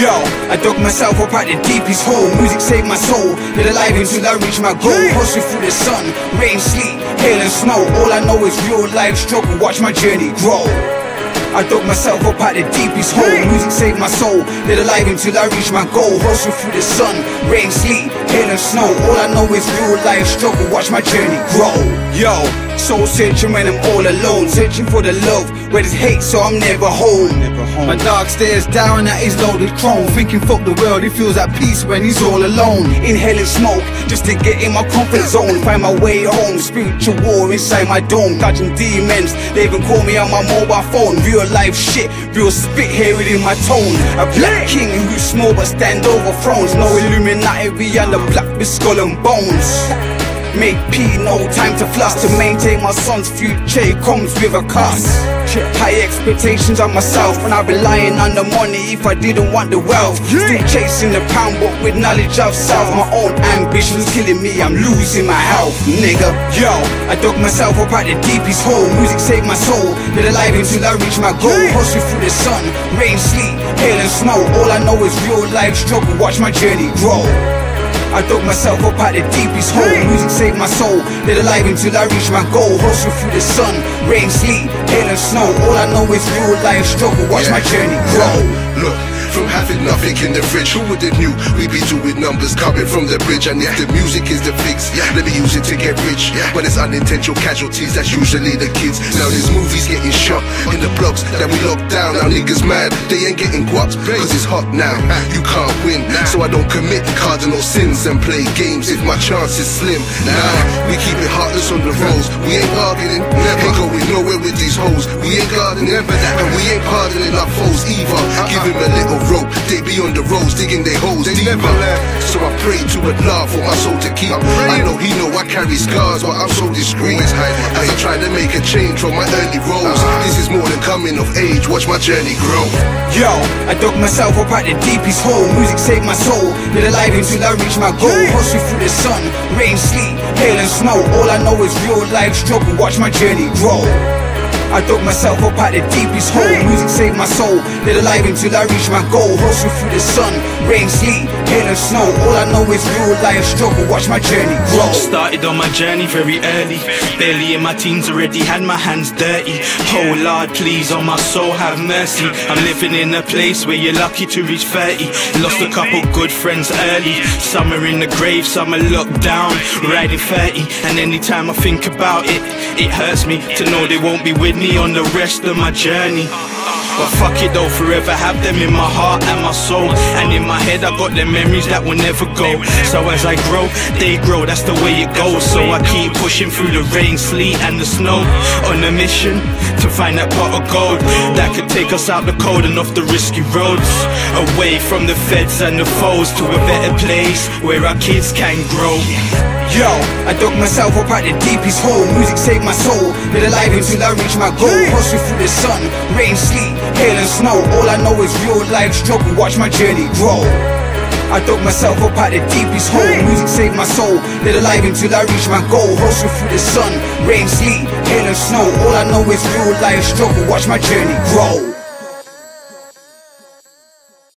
Yo, I dug myself up at the deepest hole. Music saved my soul. Been alive until I reach my goal. Hustle through the sun, rain, sleet, hail and snow. All I know is real life struggle. Watch my journey grow. I dug myself up at the deepest hole. Music saved my soul. Been alive until I reach my goal. Hustle through the sun, rain, sleet, hail and snow. All I know is real life struggle. Watch my journey grow. Yo, soul searching when I'm all alone. Searching for the love where there's hate, so I'm never home. Never home. My dog stares down at his loaded chrome. Thinking fuck the world, he feels at peace when he's all alone. Inhaling smoke just to get in my comfort zone. Find my way home. Spiritual war inside my dome. Dodging demons. They even call me on my mobile phone. Real life shit, real spit, hear it in my tone. A black king who's small but stand over thrones. No Illuminati, we on the black with skull and bones. Make P no time to floss To maintain my son's future comes with a cost High expectations on myself When I relying on the money if I didn't want the wealth. Still chasing the pound but with knowledge of self. My own ambitions killing me, I'm losing my health. Nigga, yo, I dug myself up at the deepest hole. Music saved my soul, been alive until I reach my goal. Hustle through the sun, rain, sleet, hail and snow. All I know is real life struggle, watch my journey grow I dug myself up at the deepest hole. Music saved my soul. Been alive until I reach my goal. Hustle through the sun, rain, sleet, hail and snow. All I know is real life struggle. Watch Yeah. my journey grow. Look, from having nothing in the fridge, who would have knew we be doing numbers coming from the bridge? And if the music is the fix, let me use it to get rich. When it's unintentional casualties, that's usually the kids. Now there's movies getting shot in the blocks that we locked down. Now niggas mad, they ain't getting guaps cause it's hot now. You can't win, so I don't commit the cardinal sins and play games if my chance is slim. Nah, we keep it heartless on the roads. We ain't bargaining, never going nowhere with these hoes. We ain't gardening, and we ain't pardoning our foes either. Uh-uh. Give him a little rope, they be on the roads digging their holes They deeper. So I pray to Allah for my soul to keep. I know he know I carry scars, but I'm so discreet. As I try to make a change from my early roles. Ah. This is more than coming of age. Watch my journey grow. Yo, I dug myself up at the deepest hole. Music saved my soul. Been alive until I reach my goal. Hustle through the sun, rain, sleet, hail and snow. All I know is real life struggle. Watch my journey grow. I dug myself up at the deepest hole. Music saved my soul. Been alive until I reach my goal. Hustle through the sun, rain, sleet, hail and snow. All I know is real life struggle. Watch my journey grow. Started on my journey very early. Barely in my teens already had my hands dirty. Oh Lord, please, on my soul have mercy. I'm living in a place where you're lucky to reach 30. Lost a couple good friends early. Some are in the grave, some are locked down, riding 30. And anytime I think about it, it hurts me to know they won't be with me on the rest of my journey. But fuck it though, forever have them in my heart and my soul. And in my head, I got them memories that will never go. So as I grow, they grow, that's the way it goes. So I keep pushing through the rain, sleet, and the snow. On a mission to find that pot of gold that could take us out the cold and off the risky roads. Away from the feds and the foes to a better place where our kids can grow. Yo, I dug myself up at the deepest hole. Music saved my soul. Been alive until I reach my goal. Hustle through the sun, rain, sleet, hail and snow. All I know is real life struggle. Watch my journey grow. I dug myself up at the deepest hole. Music saved my soul. Been alive until I reach my goal. Hustle through the sun, rain, sleet, hail and snow. All I know is real life struggle. Watch my journey grow.